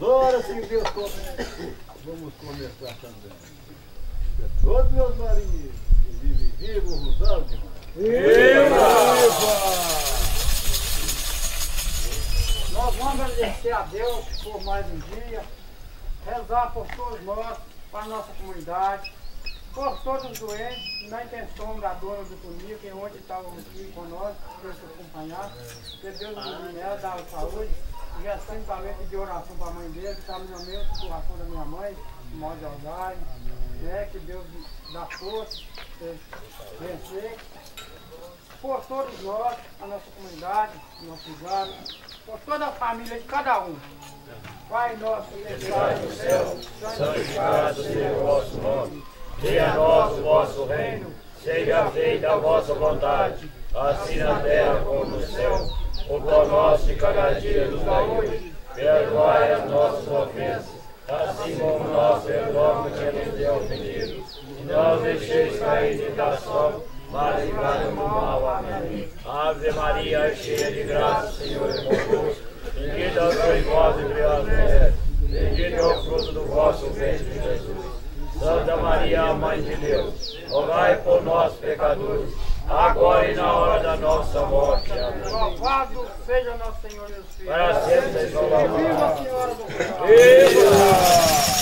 Agora sim Deus começa. Vamos começar também. Todos meus marinheiros que vivem vivo, Rosal demais. Nós vamos agradecer a Deus por mais um dia, rezar por todos nós, para a nossa comunidade, por todos os doentes, na intenção da dona do Toninho, que ontem estavam aqui nós, para nos acompanhar, que Deus nos ilumine, dá saúde, já sempre de oração para a mãe dele, que está no mesmo situação da minha mãe, mal de Alzheimer, né, que Deus dá força, vencer, por todos nós, a nossa comunidade, nosso lugar, por toda a família de cada um. Pai nosso que estás no céu, santificado seja o vosso nome. Venha a nós o vosso reino, seja feita a vossa vontade, assim na terra como no céu. O pão nosso de cada dia nos dá hoje, perdoai as nossas ofensas, assim como nós perdoamos quem nos tem ofendido. E não deixeis cair em tentação, mas livrai do mal. Amém. Ave Maria, cheia de graça, Senhor é convosco. Bendita sois vós entre as mulheres, bendito é o fruto do vosso ventre, Jesus. Santa Maria, Mãe de Deus, rogai por nós, pecadores, agora e na hora da nossa morte. Amém. Louvado seja nosso Senhor Jesus Cristo. Para sempre seja louvado. Viva a Senhora do Céu. Viva! Viva!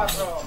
patrão.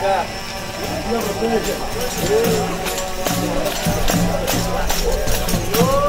Thank you.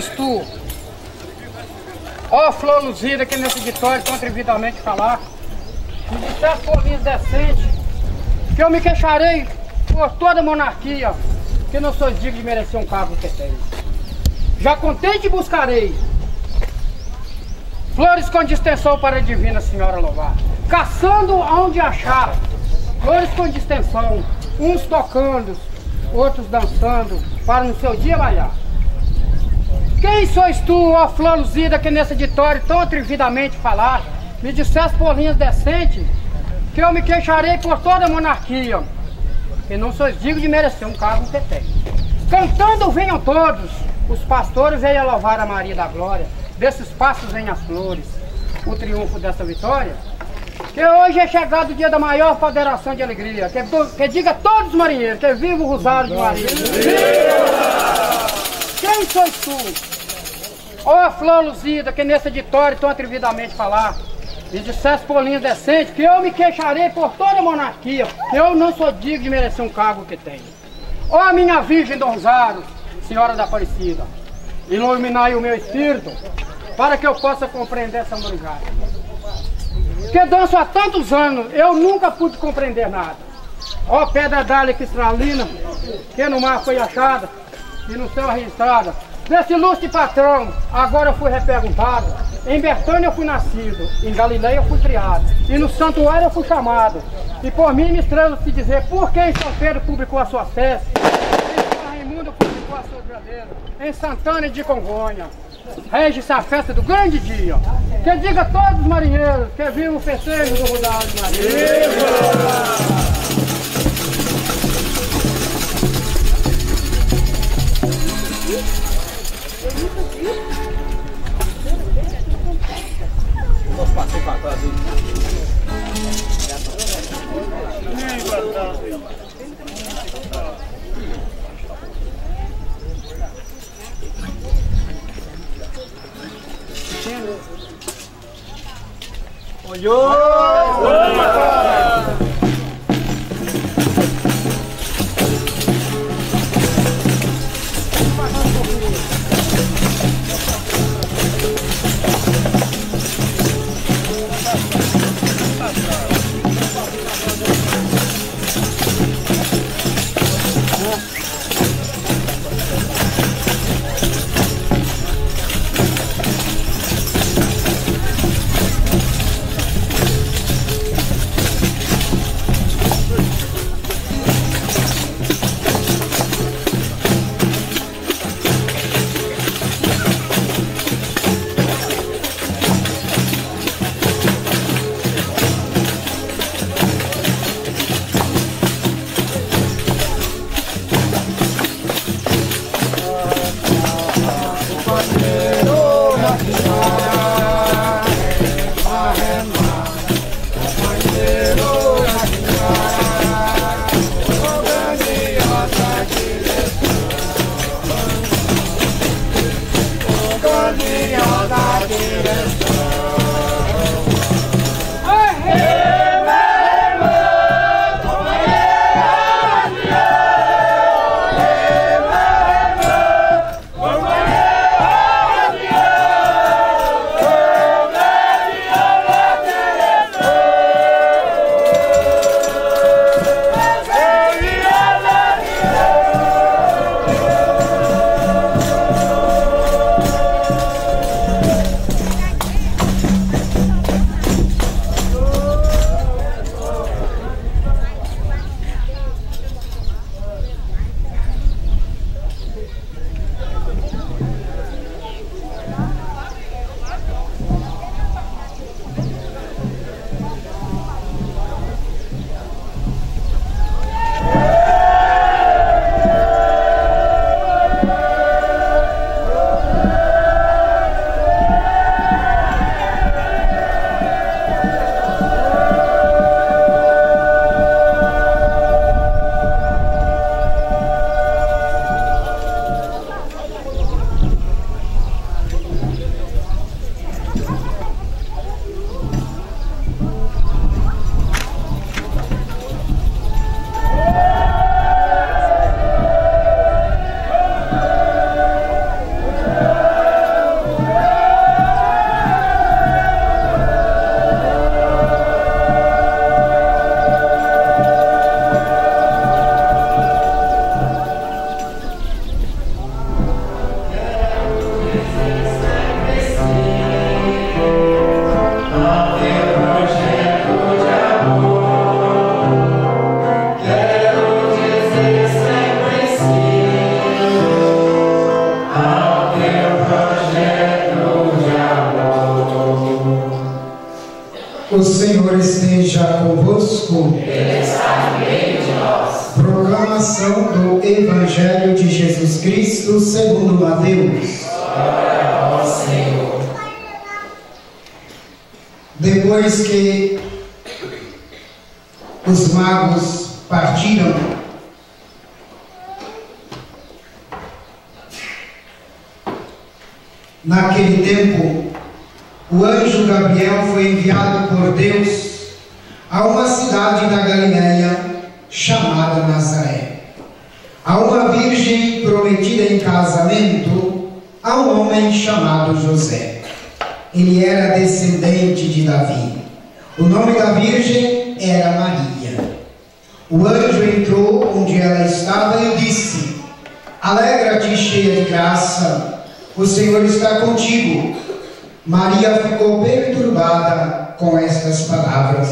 Sois tu? Ó flor luzida que nesse editório tão falar, me disseste por linhas decentes, que eu me queixarei por toda monarquia, que não sou digno de merecer um cargo que tenho. Já contente buscarei flores com distensão para a divina senhora louvar, caçando onde achar, flores com distensão, uns tocando, outros dançando, para no seu dia malhar. Quem sois tu, ó luzida, que nesse editório tão atrevidamente falar, me disseste por linhas decentes, que eu me queixarei por toda a monarquia, que não sois digno de merecer um cargo que tem. Cantando venham todos, os pastores venham louvar a Maria da Glória, desses passos venham as flores, o triunfo dessa vitória, que hoje é chegado o dia da maior federação de alegria, que, que diga a todos os marinheiros, que viva o Rosário de Maria. Viva! Quem sois tu? Ó oh, flor luzida, que nesse editório tão atrevidamente falar, me dissesse por linha decente que eu me queixarei por toda a monarquia, que eu não sou digno de merecer um cargo que tenho. Ó oh, minha Virgem do Rosário, Senhora da Aparecida, iluminai o meu espírito, para que eu possa compreender essa manjada. Que danço há tantos anos, eu nunca pude compreender nada. Ó oh, pedra d'ália cristalina, que no mar foi achada e no céu registrada, Desse ilustre patrão, agora eu fui reperguntado. Em Bertânia eu fui nascido, em Galileia eu fui criado, e no santuário eu fui chamado. E por mim me estranho se dizer por que em São Pedro publicou a sua festa, em São Raimundo publicou a sua gradeira, em Santana de Congonha. Rege-se a festa do grande dia. Que diga a todos os marinheiros que vivam o festejo do Rudal de. Viva! Posso Depois que os magos partiram, naquele tempo, o anjo Gabriel foi enviado por Deus a uma cidade da Galiléia chamada Nazaré, a uma virgem prometida em casamento a um homem chamado José. Ele era descendente de Davi. O nome da virgem era Maria. O anjo entrou onde ela estava e disse: Alegra-te, cheia de graça, o Senhor está contigo. Maria ficou perturbada com estas palavras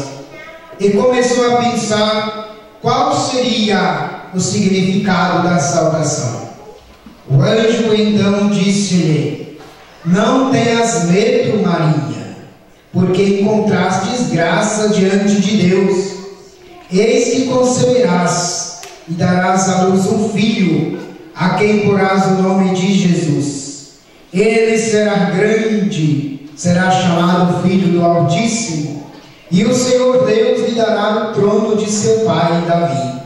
e começou a pensar qual seria o significado da salvação. O anjo então disse-lhe: Não tenhas medo, Maria, porque encontrastes graça diante de Deus. Eis que conceberás e darás à luz um filho, a quem porás o nome de Jesus. Ele será grande, será chamado Filho do Altíssimo, e o Senhor Deus lhe dará o trono de seu pai Davi.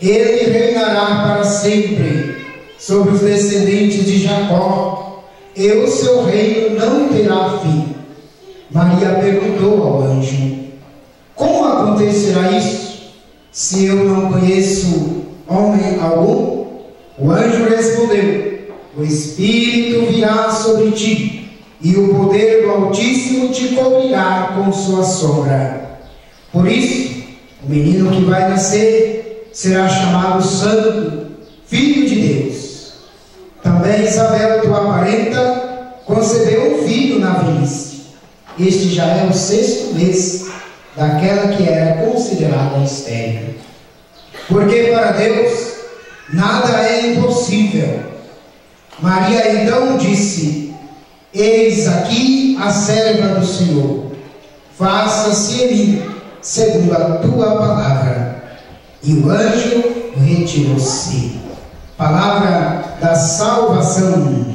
Ele reinará para sempre sobre os descendentes de Jacó, e o seu reino não terá fim. Maria perguntou ao anjo: Como acontecerá isso, se eu não conheço homem algum? O anjo respondeu: O Espírito virá sobre ti, e o poder do Altíssimo te cobrirá com sua sombra. Por isso, o menino que vai nascer será chamado Santo, Filho de Deus. Também Isabel, tua parenta, concebeu um filho na velhice. Este já é o sexto mês daquela que era considerada estéril. Porque para Deus nada é impossível. Maria então disse: Eis aqui a serva do Senhor, faça-se em mim segundo a tua palavra. E o anjo retirou-se. Palavra da salvação.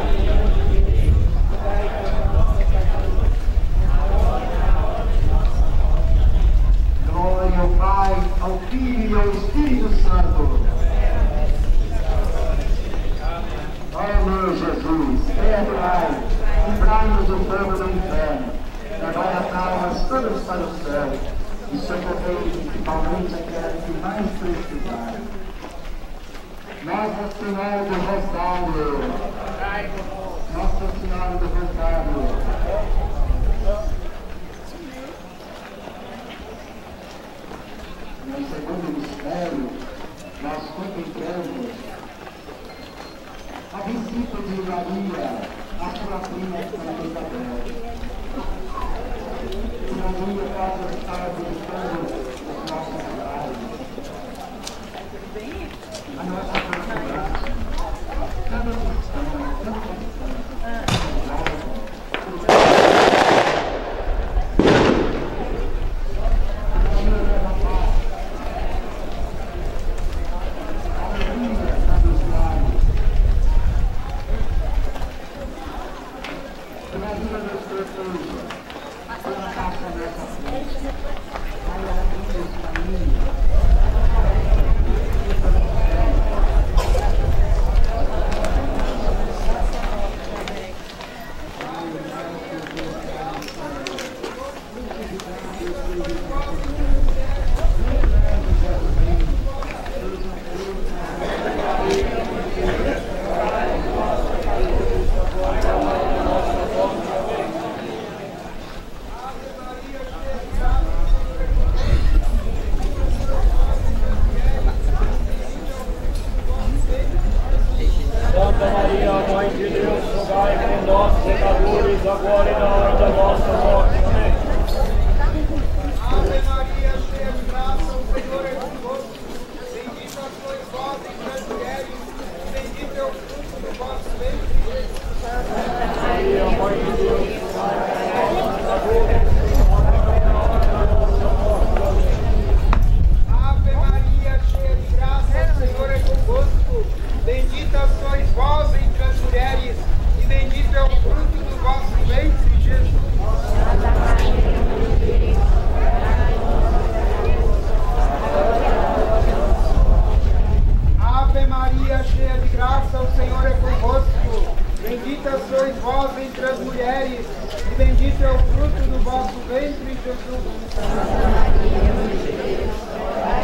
ao Pai, ao Filho e ao Espírito Santo. Ó meu Jesus, perdoai, livrai-nos do fogo do inferno, levai as almas todas para o céu e socorrei principalmente aquelas que mais precisarem. Nossa Senhora do Rosário, Nossa Senhora do Rosário, Thank you. fruto do vosso ventre, Jesus. Maria,